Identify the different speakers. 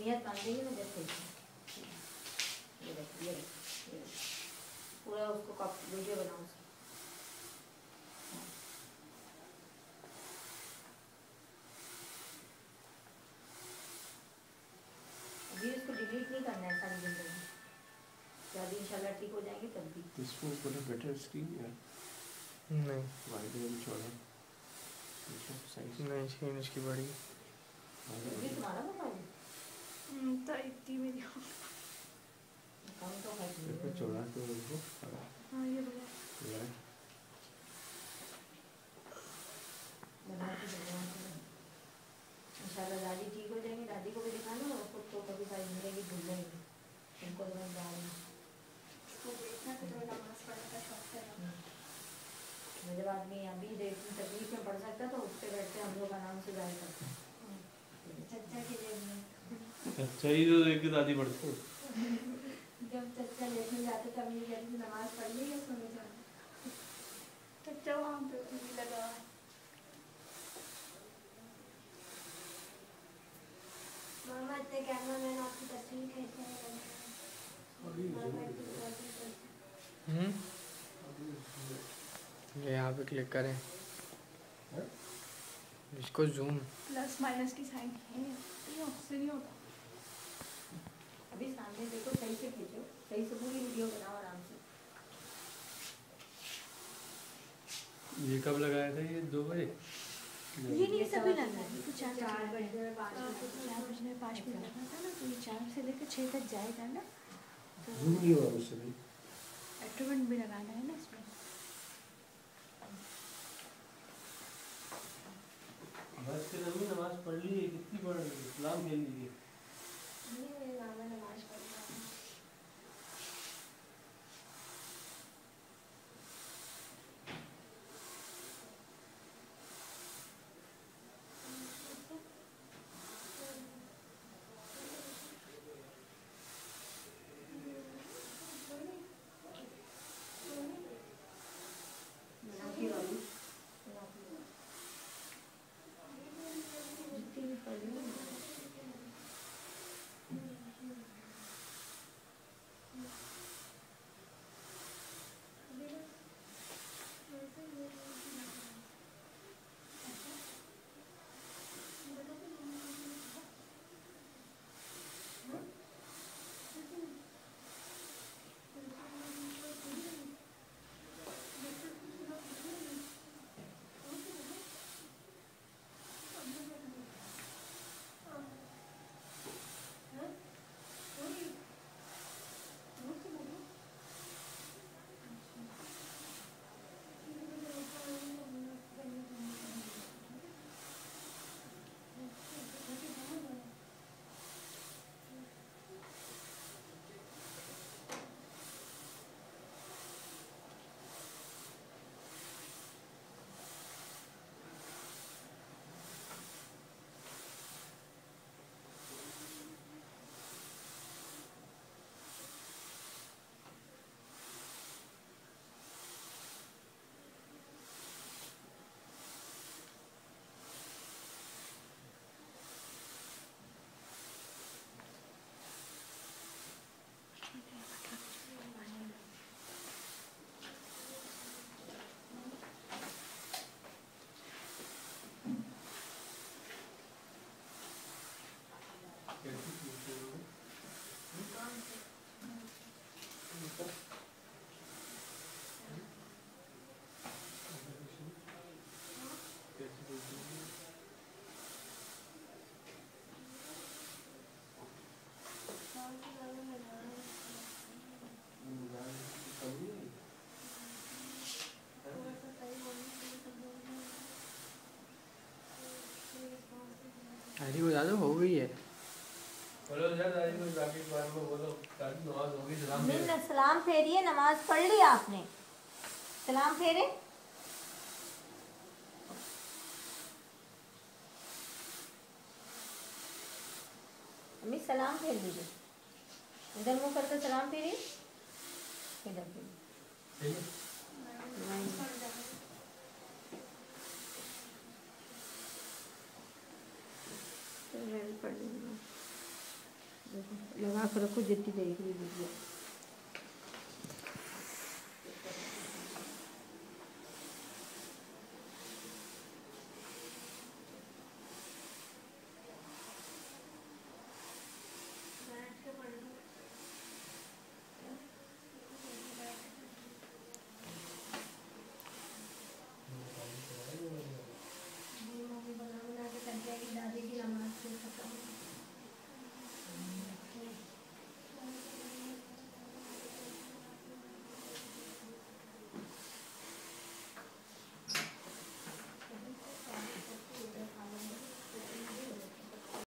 Speaker 1: नियत मान देगी ना जैसे ये देखो ये देखो ये देखो। पूरा उसको कप वीडियो बनाओ उसका अभी उसको डिलीट नहीं करना है सारी ज़िंदगी जब इंशाल्लाह ठीक हो जाएँगे तब भी
Speaker 2: got a better screen, yeah.
Speaker 3: नहीं
Speaker 2: चौड़ा. देखो size.
Speaker 3: नहीं स्क्रीन इसकी बड़ी
Speaker 1: ये तुम्हारा मोबाइल है
Speaker 4: हम्म, तो इतनी मेरी हो
Speaker 1: कम तो है
Speaker 2: देखो चौड़ा तो देखो.
Speaker 4: हाँ ये
Speaker 1: के को दे। इंशाल्लाह दादी ठीक हो जाएँगी दादी को भी दिखाना और खुद तो कभी सारी ज़िंदगी भूल जाएँगी उनको तो मैं डाल
Speaker 4: उसको देखना तो थोड़ा नमाज़ पढ़ने का शौक है ना
Speaker 1: जब आदमी अभी देख तकलीफ़ में पड़ सकता है तो उठते बैठते हम लोग आराम से जाया करते हैं
Speaker 4: चचा के जेब में
Speaker 2: अच्छा ही तो देख के दादी पढ़ते
Speaker 4: जब चचा लेटने जाते तब ये नमाज़ पढ़ ली या सोने जाना चचा वहाँ पे टीवी लगा। मामा इतने कैमरा मैन आपकी तस्वीर हैं। हैं।
Speaker 3: हम्म? ये यहाँ पे क्लिक करें। इसको जूम
Speaker 4: प्लस माइनस की साइन है। ये उससे नहीं होता
Speaker 1: अभी सामने देखो सही से खींचो सही से पूरी वीडियो बनाओ आराम से।
Speaker 2: ये कब लगाया था ये? दो बजे?
Speaker 4: ये नहीं सभी लगा है तो चार
Speaker 1: चार
Speaker 4: बजे
Speaker 1: बजने में पाँच
Speaker 4: हाँ, तो चार बजने में पाँच मिनट लगा था ना तो ये चार से लेकर छः तक जाएगा ना। तो
Speaker 2: भी।
Speaker 4: एट्रोवेंट भी लगाना है ना इसमें।
Speaker 2: बस फिर अभी नमाज़ पढ़ ली है कितनी पढ़ ली इस्लाम खेल लीजिए
Speaker 3: दादी बता दो हो गई है
Speaker 2: बोलो दादी को जाके के में बोलो। दादी नमाज़ होगी सलाम
Speaker 1: नहीं
Speaker 2: दे
Speaker 1: ना सलाम फेरिए नमाज़ पढ़ ली आपने। सलाम फेरे। अम्मी सलाम फेर दीजिए। इधर मुँह करके सलाम फेरिए इधर फेरिए मैं पढ़ लूँगी कर रखो जितनी देख लीजिए